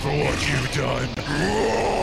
for what you've done.